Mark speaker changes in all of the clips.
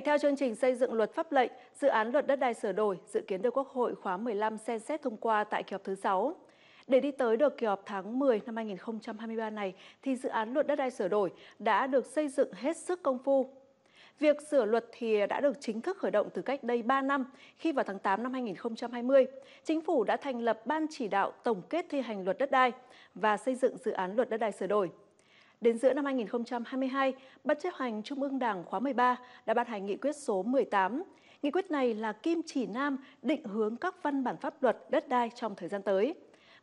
Speaker 1: này, theo chương trình xây dựng luật pháp lệnh, dự án luật đất đai sửa đổi dự kiến được Quốc hội khóa 15 xem xét thông qua tại kỳ họp thứ 6. Để đi tới được kỳ họp tháng 10 năm 2023 này, thì dự án luật đất đai sửa đổi đã được xây dựng hết sức công phu. Việc sửa luật thì đã được chính thức khởi động từ cách đây 3 năm, khi vào tháng 8 năm 2020, Chính phủ đã thành lập Ban chỉ đạo tổng kết thi hành luật đất đai và xây dựng dự án luật đất đai sửa đổi. Đến giữa năm 2022, Ban chấp hành Trung ương Đảng khóa 13 đã ban hành nghị quyết số 18. Nghị quyết này là kim chỉ nam định hướng các văn bản pháp luật đất đai trong thời gian tới.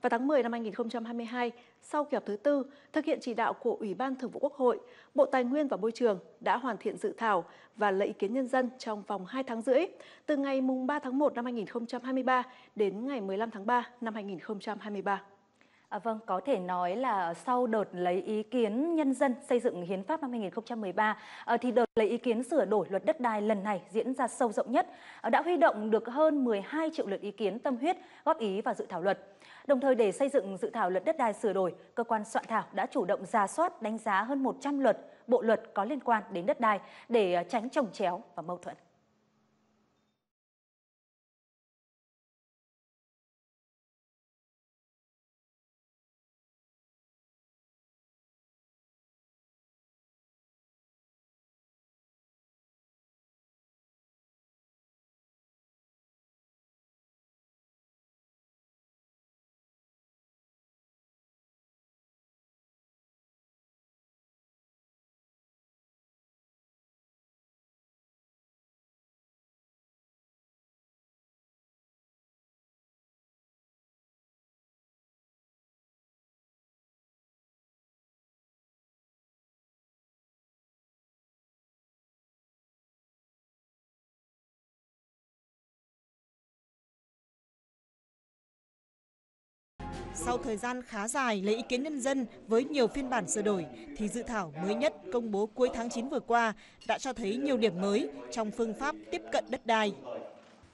Speaker 1: Vào tháng 10 năm 2022, sau kỳ họp thứ tư, thực hiện chỉ đạo của Ủy ban Thường vụ Quốc hội, Bộ Tài nguyên và Môi trường đã hoàn thiện dự thảo và lấy ý kiến nhân dân trong vòng 2 tháng rưỡi, từ ngày 3 tháng 1 năm 2023 đến ngày 15 tháng 3 năm 2023.
Speaker 2: À, vâng, có thể nói là sau đợt lấy ý kiến nhân dân xây dựng hiến pháp năm 2013 à, ờ, thì đợt lấy ý kiến sửa đổi luật đất đai lần này diễn ra sâu rộng nhất, à, đã huy động được hơn 12 triệu lượt ý kiến tâm huyết góp ý vào dự thảo luật. Đồng thời để xây dựng dự thảo luật đất đai sửa đổi, cơ quan soạn thảo đã chủ động ra soát đánh giá hơn 100 luật, bộ luật có liên quan đến đất đai để ờ, tránh trồng chéo và mâu thuẫn.
Speaker 3: Sau thời gian khá dài lấy ý kiến nhân dân với nhiều phiên bản sửa đổi, thì dự thảo mới nhất công bố cuối tháng 9 vừa qua đã cho thấy nhiều điểm mới trong phương pháp tiếp cận đất đai.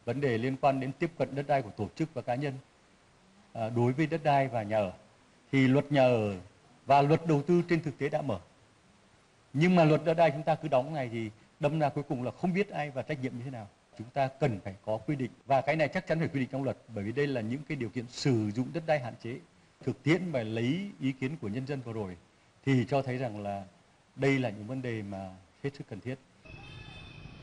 Speaker 4: Vấn đề liên quan đến tiếp cận đất đai của tổ chức và cá nhân à, đối với đất đai và nhà ở, thì luật nhà ở và luật đầu tư trên thực tế đã mở. Nhưng mà luật đất đai chúng ta cứ đóng này thì đâm ra cuối cùng là không biết ai và trách nhiệm như thế nào chúng ta cần phải có quy định và cái này chắc chắn phải quy định trong luật bởi vì đây là những cái điều kiện sử dụng đất đai hạn chế thực tiễn và lấy ý kiến của nhân dân vừa rồi thì cho thấy rằng là đây là những vấn đề mà hết sức cần thiết.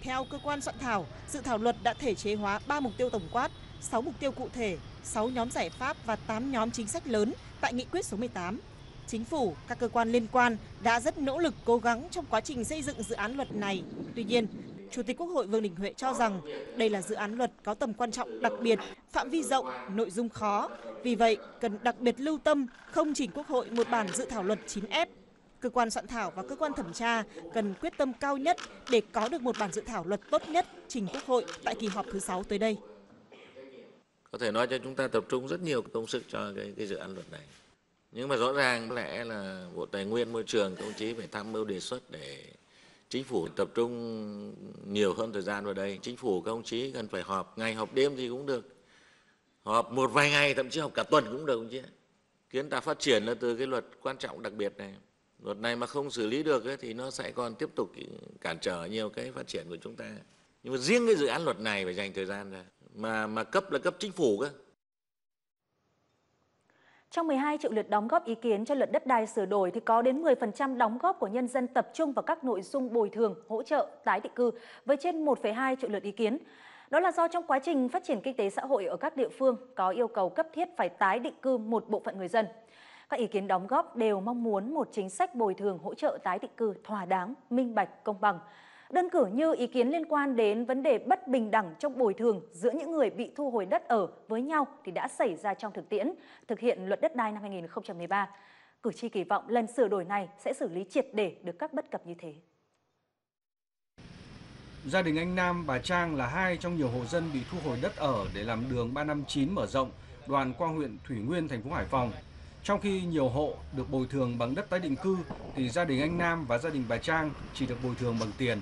Speaker 3: Theo cơ quan soạn thảo, dự thảo luật đã thể chế hóa 3 mục tiêu tổng quát, 6 mục tiêu cụ thể, 6 nhóm giải pháp và 8 nhóm chính sách lớn tại nghị quyết số 18. Chính phủ, các cơ quan liên quan đã rất nỗ lực cố gắng trong quá trình xây dựng dự án luật này. Tuy nhiên, Chủ tịch Quốc hội Vương Đình Huệ cho rằng đây là dự án luật có tầm quan trọng đặc biệt, phạm vi rộng, nội dung khó. Vì vậy, cần đặc biệt lưu tâm không trình Quốc hội một bản dự thảo luật 9F. Cơ quan soạn thảo và cơ quan thẩm tra cần quyết tâm cao nhất để có được một bản dự thảo luật tốt nhất trình Quốc hội tại kỳ họp thứ 6 tới đây.
Speaker 5: Có thể nói cho chúng ta tập trung rất nhiều công sức cho cái, cái dự án luật này. Nhưng mà rõ ràng có lẽ là Bộ Tài nguyên Môi trường công chí phải tham mưu đề xuất để chính phủ tập trung nhiều hơn thời gian vào đây. Chính phủ các ông chí cần phải họp ngày họp đêm thì cũng được. Họp một vài ngày thậm chí họp cả tuần cũng được ông chí. kiến ta phát triển là từ cái luật quan trọng đặc biệt này. Luật này mà không xử lý được ấy, thì nó sẽ còn tiếp tục cản trở nhiều cái phát triển của chúng ta. Nhưng mà riêng cái dự án luật này phải dành thời gian ra. Mà mà cấp là cấp chính phủ cơ
Speaker 2: trong 12 triệu lượt đóng góp ý kiến cho luật đất đai sửa đổi thì có đến 10% đóng góp của nhân dân tập trung vào các nội dung bồi thường, hỗ trợ, tái định cư với trên 1,2 triệu lượt ý kiến. Đó là do trong quá trình phát triển kinh tế xã hội ở các địa phương có yêu cầu cấp thiết phải tái định cư một bộ phận người dân. Các ý kiến đóng góp đều mong muốn một chính sách bồi thường hỗ trợ tái định cư thỏa đáng, minh bạch, công bằng, Đơn cử như ý kiến liên quan đến vấn đề bất bình đẳng trong bồi thường giữa những người bị thu hồi đất ở với nhau thì đã xảy ra trong thực tiễn thực hiện luật đất đai năm 2013. Cử tri kỳ vọng lần sửa đổi này sẽ xử lý triệt để được các bất cập như thế.
Speaker 6: Gia đình anh Nam, bà Trang là hai trong nhiều hộ dân bị thu hồi đất ở để làm đường 359 mở rộng, đoạn qua huyện Thủy Nguyên, thành phố Hải Phòng. Trong khi nhiều hộ được bồi thường bằng đất tái định cư, thì gia đình anh Nam và gia đình bà Trang chỉ được bồi thường bằng tiền.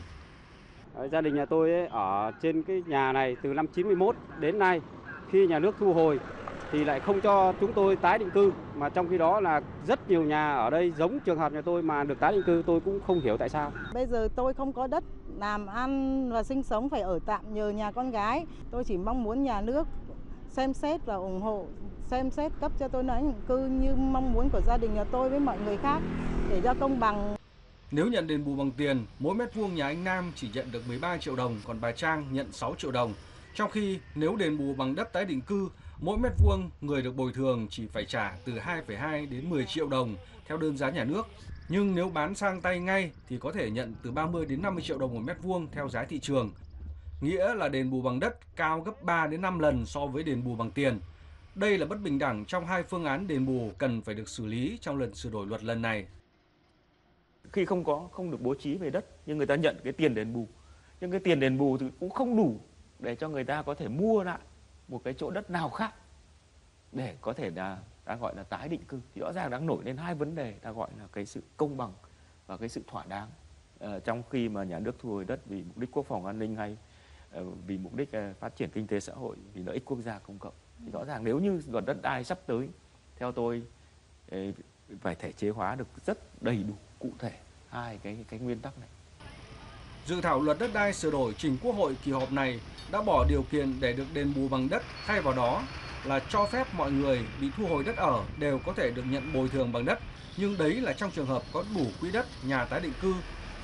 Speaker 7: Ờ, gia đình nhà tôi ấy, ở trên cái nhà này từ năm 91 đến nay khi nhà nước thu hồi thì lại không cho chúng tôi tái định cư mà trong khi đó là rất nhiều nhà ở đây giống trường hợp nhà tôi mà được tái định cư tôi cũng không hiểu tại sao.
Speaker 8: Bây giờ tôi không có đất làm ăn và sinh sống phải ở tạm nhờ nhà con gái. Tôi chỉ mong muốn nhà nước xem xét và ủng hộ xem xét cấp cho tôi nói định cư như mong muốn của gia đình nhà tôi với mọi người khác để cho công bằng.
Speaker 6: Nếu nhận đền bù bằng tiền, mỗi mét vuông nhà anh Nam chỉ nhận được 13 triệu đồng, còn bà Trang nhận 6 triệu đồng. Trong khi nếu đền bù bằng đất tái định cư, mỗi mét vuông người được bồi thường chỉ phải trả từ 2,2 đến 10 triệu đồng theo đơn giá nhà nước. Nhưng nếu bán sang tay ngay thì có thể nhận từ 30 đến 50 triệu đồng một mét vuông theo giá thị trường. Nghĩa là đền bù bằng đất cao gấp 3 đến 5 lần so với đền bù bằng tiền. Đây là bất bình đẳng trong hai phương án đền bù cần phải được xử lý trong lần sửa đổi luật lần này.
Speaker 9: Khi không có không được bố trí về đất nhưng người ta nhận cái tiền đền bù. Nhưng cái tiền đền bù thì cũng không đủ để cho người ta có thể mua lại một cái chỗ đất nào khác để có thể là ta gọi là tái định cư. Thì rõ ràng đang nổi lên hai vấn đề ta gọi là cái sự công bằng và cái sự thỏa đáng. Ờ, trong khi mà nhà nước thu hồi đất vì mục đích quốc phòng an ninh hay ờ, vì mục đích ờ, phát triển kinh tế xã hội vì lợi ích quốc gia công cộng. Thì rõ ràng nếu như luật đất đai sắp tới theo tôi ờ, phải thể chế hóa được rất đầy đủ cụ thể hai cái cái nguyên tắc này
Speaker 6: Dự thảo luật đất đai sửa đổi trình Quốc hội kỳ họp này đã bỏ điều kiện để được đền bù bằng đất, thay vào đó là cho phép mọi người bị thu hồi đất ở đều có thể được nhận bồi thường bằng đất, nhưng đấy là trong trường hợp có đủ quỹ đất nhà tái định cư.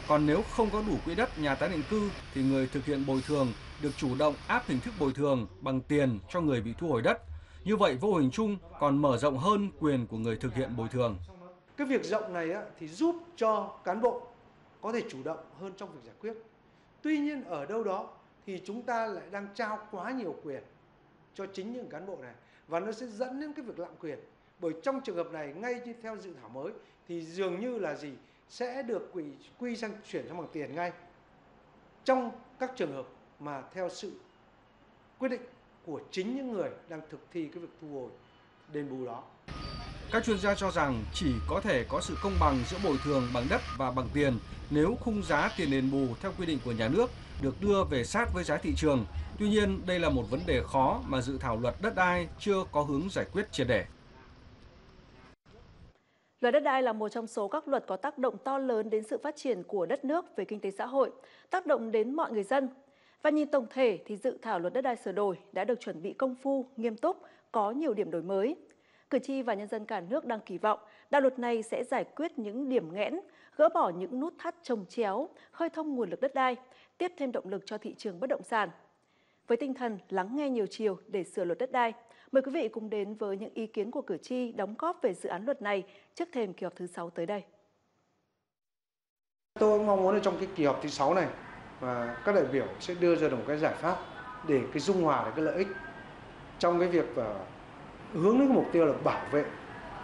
Speaker 6: Còn nếu không có đủ quỹ đất nhà tái định cư thì người thực hiện bồi thường được chủ động áp hình thức bồi thường bằng tiền cho người bị thu hồi đất. Như vậy vô hình chung còn mở rộng hơn quyền của người thực hiện bồi thường.
Speaker 10: Cái việc rộng này á, thì giúp cho cán bộ có thể chủ động hơn trong việc giải quyết. Tuy nhiên ở đâu đó thì chúng ta lại đang trao quá nhiều quyền cho chính những cán bộ này và nó sẽ dẫn đến cái việc lạm quyền. Bởi trong trường hợp này ngay như theo dự thảo mới thì dường như là gì sẽ được quy, quy sang chuyển sang bằng tiền ngay trong các trường hợp mà theo sự quyết định của chính những người đang thực thi cái việc thu hồi đền bù đó.
Speaker 6: Các chuyên gia cho rằng chỉ có thể có sự công bằng giữa bồi thường bằng đất và bằng tiền nếu khung giá tiền đền bù theo quy định của nhà nước được đưa về sát với giá thị trường. Tuy nhiên, đây là một vấn đề khó mà dự thảo luật đất đai chưa có hướng giải quyết triệt để.
Speaker 1: Luật đất đai là một trong số các luật có tác động to lớn đến sự phát triển của đất nước về kinh tế xã hội, tác động đến mọi người dân. Và nhìn tổng thể thì dự thảo luật đất đai sửa đổi đã được chuẩn bị công phu, nghiêm túc, có nhiều điểm đổi mới. Cử tri và nhân dân cả nước đang kỳ vọng đạo luật này sẽ giải quyết những điểm nghẽn, gỡ bỏ những nút thắt trồng chéo, khơi thông nguồn lực đất đai, tiếp thêm động lực cho thị trường bất động sản. Với tinh thần lắng nghe nhiều chiều để sửa luật đất đai, mời quý vị cùng đến với những ý kiến của cử tri đóng góp về dự án luật này trước thềm kỳ họp thứ 6 tới đây.
Speaker 10: Tôi mong muốn trong cái kỳ họp thứ 6 này và các đại biểu sẽ đưa ra được một cái giải pháp để cái dung hòa được cái lợi ích trong cái việc ờ, hướng đến cái mục tiêu là bảo vệ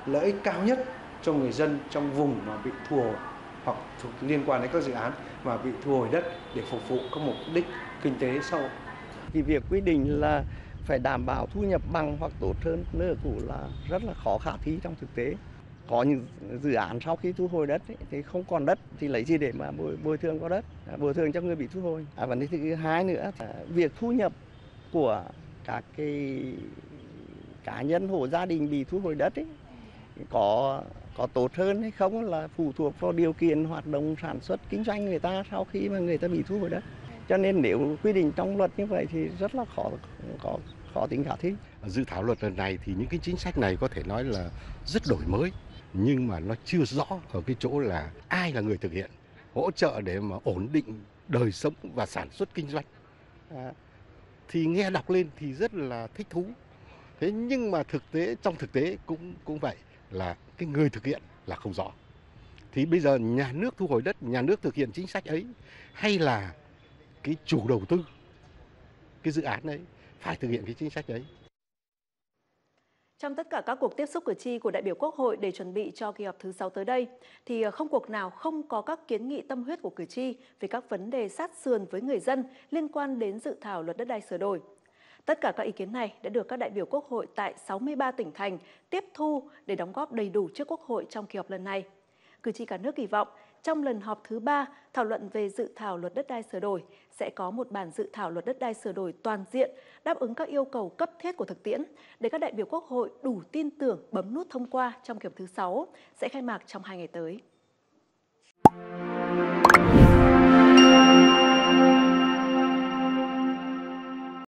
Speaker 10: lợi ích cao nhất cho người dân trong vùng mà bị thu hồi hoặc liên quan đến các dự án mà bị thu hồi đất để phục vụ các mục đích kinh tế sau.
Speaker 11: Thì việc quy định là phải đảm bảo thu nhập bằng hoặc tốt hơn nơi ở cũ là rất là khó khả thi trong thực tế. Có những dự án sau khi thu hồi đất ấy, thì không còn đất thì lấy gì để mà bồi, bồi thường có đất, à, bồi thường cho người bị thu hồi. À, vấn đề thứ hai nữa, việc thu nhập của các cái cá nhân hộ gia đình bị thu hồi đất ấy, có có tốt hơn hay không là phụ thuộc vào điều kiện hoạt động sản xuất kinh doanh người ta sau khi mà người ta bị thu hồi đất. Cho nên nếu quy định trong luật như vậy thì rất là khó có khó tính khả thi.
Speaker 12: Dự thảo luật lần này thì những cái chính sách này có thể nói là rất đổi mới nhưng mà nó chưa rõ ở cái chỗ là ai là người thực hiện hỗ trợ để mà ổn định đời sống và sản xuất kinh doanh. À, thì nghe đọc lên thì rất là thích thú. Thế nhưng mà thực tế trong thực tế cũng cũng vậy là cái người thực hiện là không rõ. Thì bây giờ nhà nước thu hồi đất, nhà nước thực hiện chính sách ấy hay là cái chủ đầu tư cái dự án ấy phải thực hiện cái chính sách đấy.
Speaker 1: Trong tất cả các cuộc tiếp xúc cử tri của đại biểu Quốc hội để chuẩn bị cho kỳ họp thứ 6 tới đây, thì ờ, không cuộc nào không có các kiến nghị tâm huyết của cử tri về các vấn đề sát sườn với người dân liên quan đến dự thảo luật đất đai sửa đổi. Tất cả các ý kiến này đã được các đại biểu Quốc hội tại 63 tỉnh thành tiếp thu để đóng góp đầy đủ trước Quốc hội trong kỳ họp lần này. Cử tri cả nước kỳ vọng trong lần họp thứ ba, thảo luận về dự thảo luật đất đai sửa đổi sẽ có một bản dự thảo luật đất đai sửa đổi toàn diện đáp ứng các yêu cầu cấp thiết của thực tiễn để các đại biểu Quốc hội đủ tin tưởng bấm nút thông qua trong kỳ họp thứ 6 sẽ khai mạc trong hai ngày tới.